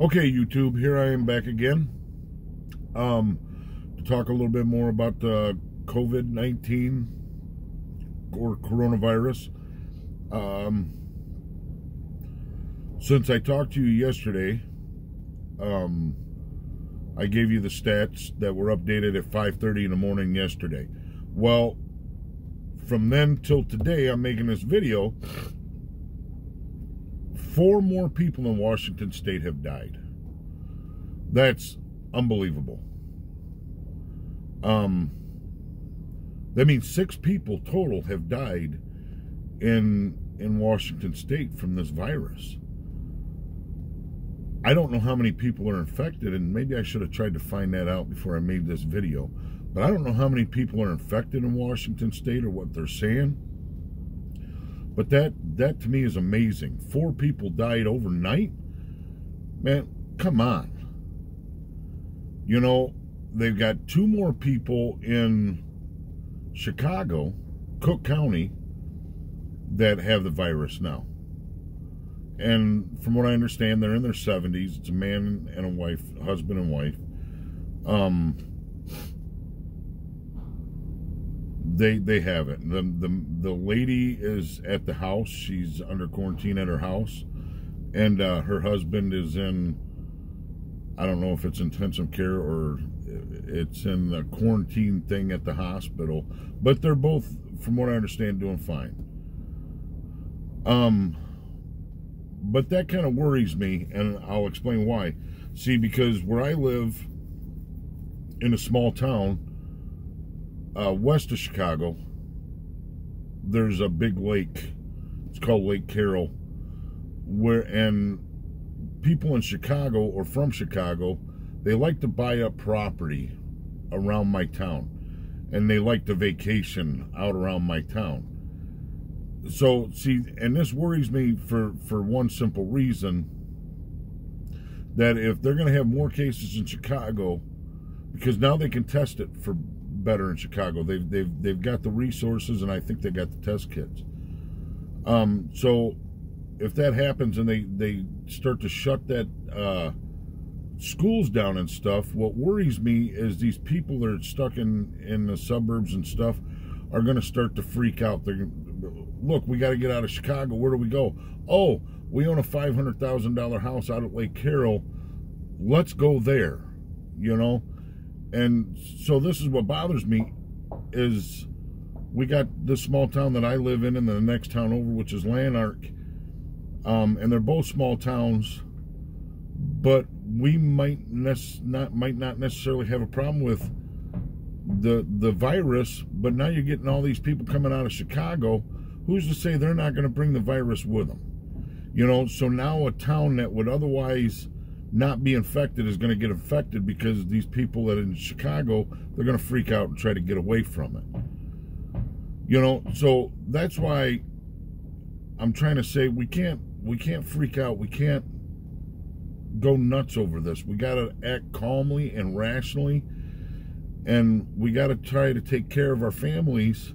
Okay, YouTube, here I am back again um, to talk a little bit more about the COVID 19 or coronavirus. Um, since I talked to you yesterday, um, I gave you the stats that were updated at 5:30 in the morning yesterday. Well, from then till today, I'm making this video four more people in Washington state have died. That's unbelievable. Um, that means six people total have died in in Washington state from this virus. I don't know how many people are infected, and maybe I should have tried to find that out before I made this video. But I don't know how many people are infected in Washington state or what they're saying. But that that to me is amazing. Four people died overnight. Man, come on. You know, they've got two more people in Chicago, Cook County, that have the virus now. And from what I understand, they're in their 70s. It's a man and a wife, husband and wife. Um, they they have it. The the the lady is at the house. She's under quarantine at her house, and uh, her husband is in. I don't know if it's intensive care or it's in the quarantine thing at the hospital, but they're both, from what I understand, doing fine. Um, but that kind of worries me, and I'll explain why. See, because where I live in a small town uh, west of Chicago, there's a big lake. It's called Lake Carroll, where and people in Chicago or from Chicago, they like to buy up property around my town, and they like to vacation out around my town. So see, and this worries me for for one simple reason that if they're going to have more cases in Chicago, because now they can test it for better in Chicago. They've they've they've got the resources, and I think they got the test kits. Um, so if that happens and they they start to shut that uh, schools down and stuff, what worries me is these people that are stuck in in the suburbs and stuff are going to start to freak out. They're look, we got to get out of Chicago. Where do we go? Oh, we own a five hundred thousand dollar house out at Lake Carroll. Let's go there. You know and so this is what bothers me is we got this small town that I live in and the next town over, which is Lanark. Um, and they're both small towns, but we might not might not necessarily have a problem with the the virus. But now you're getting all these people coming out of Chicago. Who's to say they're not going to bring the virus with them? You know, so now a town that would otherwise not be infected is going to get infected because these people that in Chicago, they're going to freak out and try to get away from it. You know, so that's why I'm trying to say we can't we can't freak out. We can't go nuts over this. We got to act calmly and rationally and we got to try to take care of our families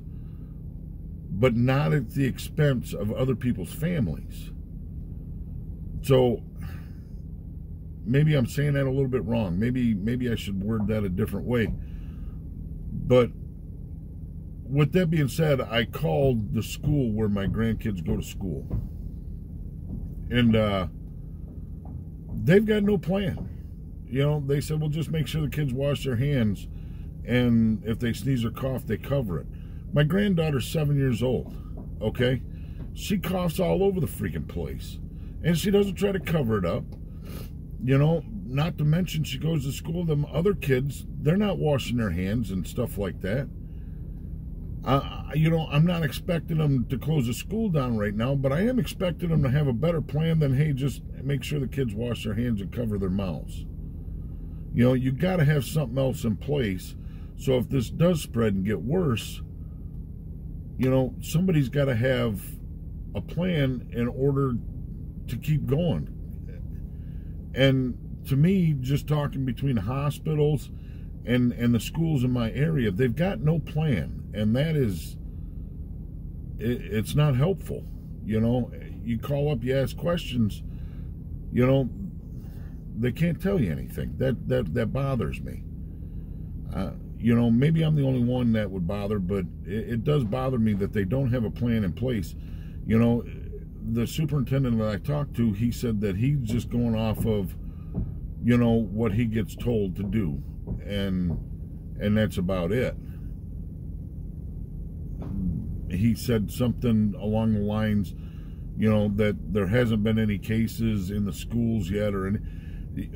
but not at the expense of other people's families. So maybe I'm saying that a little bit wrong. Maybe maybe I should word that a different way. But with that being said, I called the school where my grandkids go to school. And uh, they've got no plan. You know, they said, well, just make sure the kids wash their hands. And if they sneeze or cough, they cover it. My granddaughter's seven years old, okay? She coughs all over the freaking place. And she doesn't try to cover it up you know, not to mention she goes to school, them other kids, they're not washing their hands and stuff like that. Uh, you know, I'm not expecting them to close the school down right now, but I am expecting them to have a better plan than, hey, just make sure the kids wash their hands and cover their mouths. You know, you got to have something else in place. So if this does spread and get worse, you know, somebody's got to have a plan in order to keep going and to me, just talking between hospitals and and the schools in my area, they've got no plan, and that is it, it's not helpful. You know, you call up, you ask questions. You know, they can't tell you anything. That that that bothers me. Uh, you know, maybe I'm the only one that would bother, but it, it, does bother me that they don't have a plan in place. You know, the superintendent that I talked to, he said that he's just going off of, you know, what he gets told to do, and and that's about it. He said something along the lines, you know, that there hasn't been any cases in the schools yet, or any.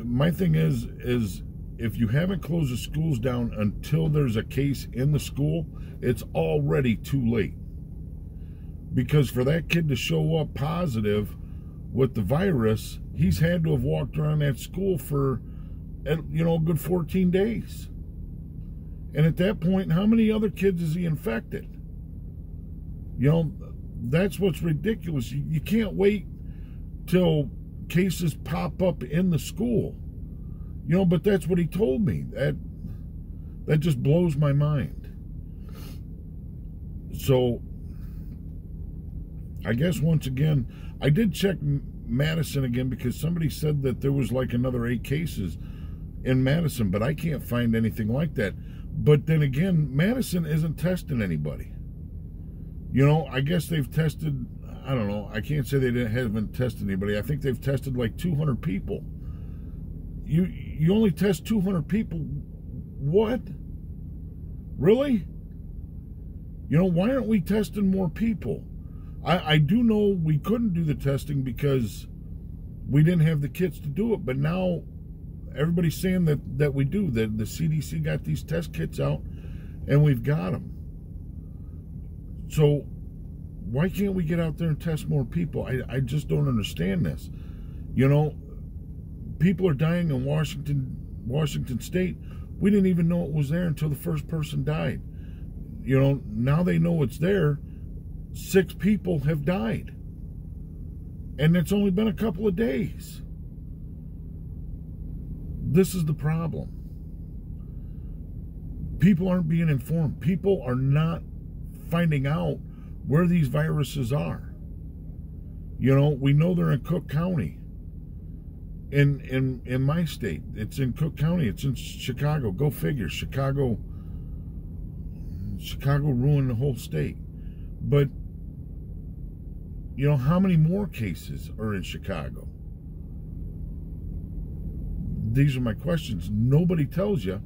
My thing is, is if you haven't closed the schools down until there's a case in the school, it's already too late. Because for that kid to show up positive with the virus, he's had to have walked around that school for, you know, a good 14 days. And at that point, how many other kids is he infected? You know, that's what's ridiculous. You, you can't wait till cases pop up in the school. You know, but that's what he told me. That that just blows my mind. So I guess once again, I did check Madison again because somebody said that there was like another eight cases in Madison, but I can't find anything like that. But then again, Madison isn't testing anybody. You know, I guess they've tested. I don't know. I can't say they didn't haven't tested anybody. I think they've tested like 200 people. You you only test 200 people. What? Really? You know, why aren't we testing more people? I, I do know we couldn't do the testing because we didn't have the kits to do it, but now everybody's saying that, that we do, that the CDC got these test kits out and we've got them. So why can't we get out there and test more people? I, I just don't understand this. You know, people are dying in Washington, Washington State. We didn't even know it was there until the first person died. You know, now they know it's there. Six people have died. And it's only been a couple of days. This is the problem. People aren't being informed. People are not finding out where these viruses are. You know, we know they're in Cook County in in in my state. It's in Cook County. It's in Chicago. Go figure. Chicago. Chicago ruined the whole state. But you know how many more cases are in Chicago? These are my questions. Nobody tells you.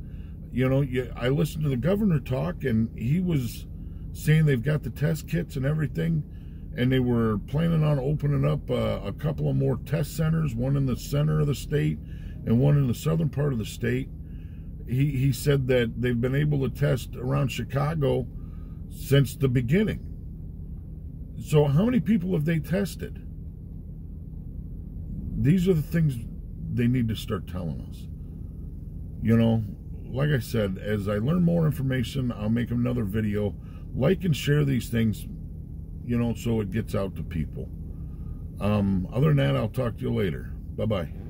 You know, you, I listened to the governor talk, and he was saying they've got the test kits and everything and they were planning on opening up uh, a couple of more test centers, one in the center of the state and one in the southern part of the state. He, he said that they've been able to test around Chicago since the beginning. So, how many people have they tested? These are the things they need to start telling us. You know, like I said, as I learn more information, I'll make another video. Like and share these things you know, so it gets out to people. Um, other than that, I'll talk to you later. Bye bye.